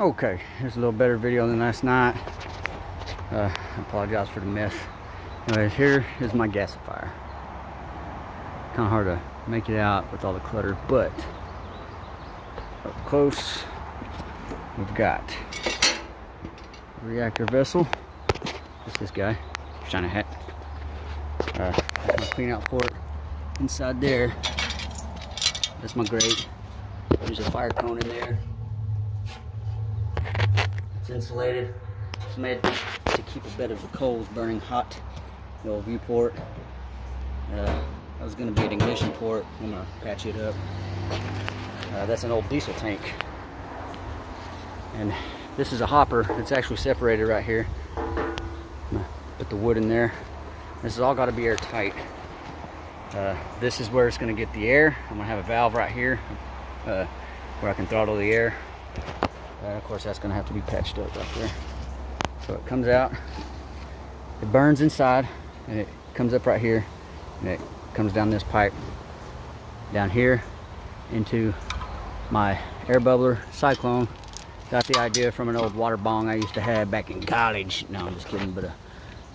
Okay, here's a little better video than last night. Uh, I apologize for the mess. Anyways, here is my gasifier. Kind of hard to make it out with all the clutter, but up close, we've got reactor vessel. That's this guy, shiny hat. Uh, that's my clean out port. Inside there, that's my grate. There's a fire cone in there. Insulated. It's made to keep a bed of the coals burning hot. The old viewport. Uh, that was going to be an ignition port. I'm going to patch it up. Uh, that's an old diesel tank. And this is a hopper. It's actually separated right here. Put the wood in there. This has all got to be airtight. Uh, this is where it's going to get the air. I'm going to have a valve right here uh, where I can throttle the air. And of course that's going to have to be patched up right there. So it comes out, it burns inside, and it comes up right here, and it comes down this pipe down here into my air bubbler cyclone. Got the idea from an old water bong I used to have back in college. No, I'm just kidding, but uh,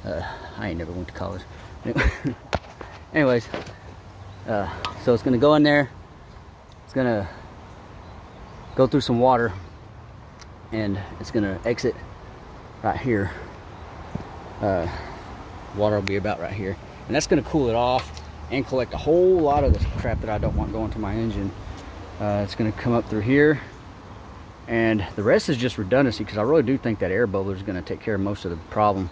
uh, I ain't never went to college. Anyways, uh, so it's gonna go in there. It's gonna go through some water and it's gonna exit right here. Uh, water will be about right here. And that's gonna cool it off and collect a whole lot of the crap that I don't want going to my engine. Uh, it's gonna come up through here and the rest is just redundancy because I really do think that air bubbler is gonna take care of most of the problem.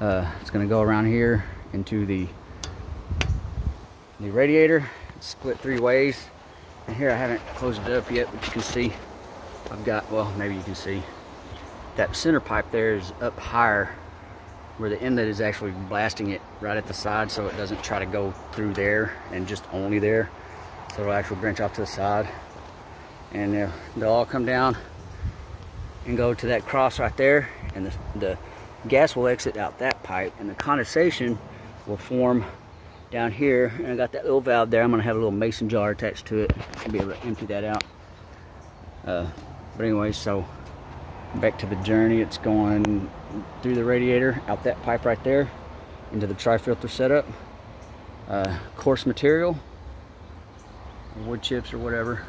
Uh, it's gonna go around here into the the radiator. Split three ways. And here I haven't closed it up yet, but you can see I've got, well, maybe you can see. That center pipe there is up higher where the inlet is actually blasting it right at the side so it doesn't try to go through there and just only there. So it'll actually branch off to the side. And they'll, they'll all come down and go to that cross right there and the, the gas will exit out that pipe and the condensation will form down here. And I got that little valve there. I'm gonna have a little mason jar attached to it. To be able to empty that out. Uh, but anyway so back to the journey. It's going through the radiator out that pipe right there into the tri-filter setup uh, coarse material wood chips or whatever.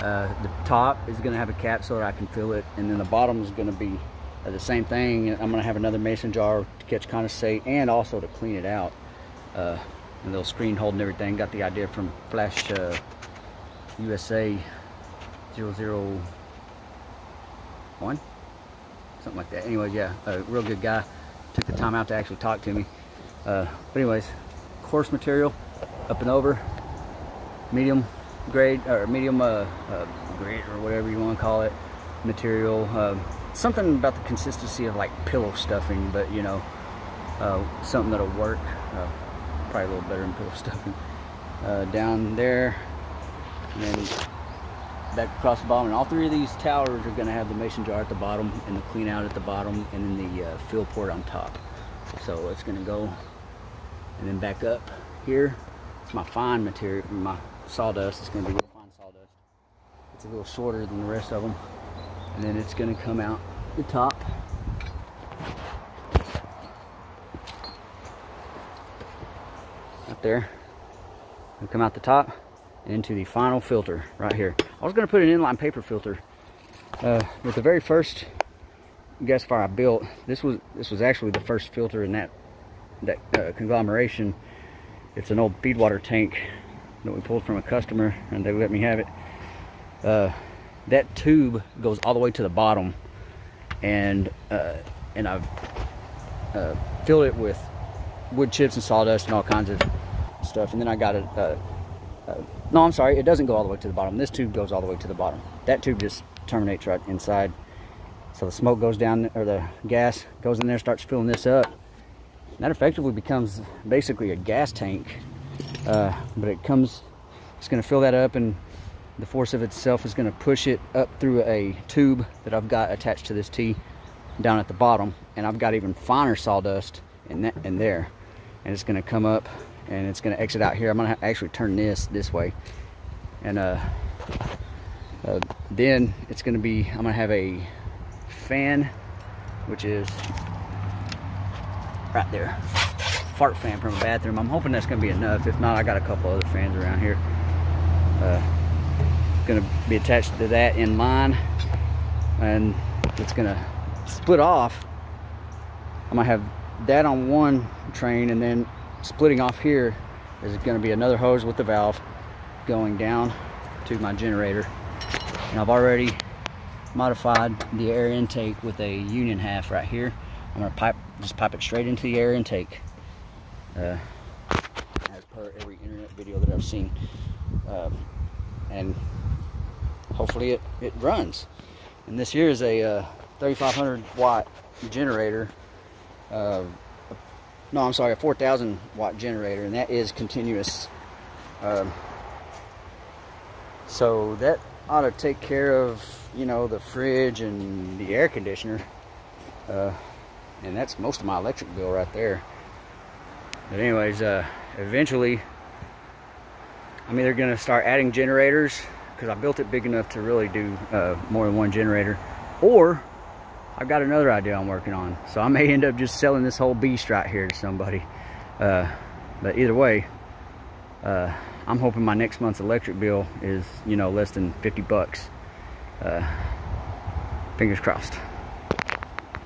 Uh, the top is going to have a cap so that I can fill it and then the bottom is going to be uh, the same thing. I'm going to have another mason jar to catch condensate and also to clean it out. Uh, and little screen holding everything. Got the idea from Flash uh, USA 00 one, something like that. Anyways, yeah, a real good guy. Took the time out to actually talk to me. Uh, but anyways, coarse material, up and over, medium grade or medium uh, uh, grit or whatever you want to call it, material. Um, something about the consistency of like pillow stuffing, but you know, uh, something that'll work. Uh, probably a little better than pillow stuffing. Uh, down there, and then back across the bottom. And all three of these towers are going to have the mason jar at the bottom and the clean out at the bottom and then the uh, fill port on top. So it's going to go and then back up here. It's my fine material my sawdust. It's going to be real fine sawdust. It's a little shorter than the rest of them. And then it's going to come out the top. Up there. And come out the top into the final filter right here. I was going to put an inline paper filter. Uh, with the very first gasifier I built, this was this was actually the first filter in that that uh, conglomeration. It's an old feedwater tank that we pulled from a customer, and they let me have it. Uh, that tube goes all the way to the bottom, and uh, and I've uh, filled it with wood chips and sawdust and all kinds of stuff, and then I got a uh, no, I'm sorry, it doesn't go all the way to the bottom. This tube goes all the way to the bottom. That tube just terminates right inside. So the smoke goes down, or the gas goes in there, starts filling this up. that effectively becomes basically a gas tank. Uh, but it comes, it's gonna fill that up and the force of itself is gonna push it up through a tube that I've got attached to this T down at the bottom. And I've got even finer sawdust in, that, in there. And it's gonna come up and it's going to exit out here. I'm going to actually turn this this way. And uh, uh, then it's going to be I'm to have a fan which is right there. Fart fan from a bathroom. I'm hoping that's going to be enough. If not I got a couple other fans around here. Uh, to be attached to that in line and it's going to split off. I'm to have that on one train and then splitting off here is going to be another hose with the valve going down to my generator. And I've already modified the air intake with a union half right here. I'm going to pipe just pipe it straight into the air intake uh, as per every internet video that I've seen. Um, and hopefully it, it runs. And this here is a uh, 3500 watt generator uh, no I'm sorry a 4000 watt generator and that is continuous. Um, so that ought to take care of you know the fridge and the air conditioner. Uh, and that's most of my electric bill right there. But anyways uh, eventually I'm either gonna start adding generators because I built it big enough to really do uh, more than one generator. Or I've got another idea I'm working on so I may end up just selling this whole beast right here to somebody uh, but either way uh, I'm hoping my next month's electric bill is, you know, less than 50 bucks. Uh, fingers crossed.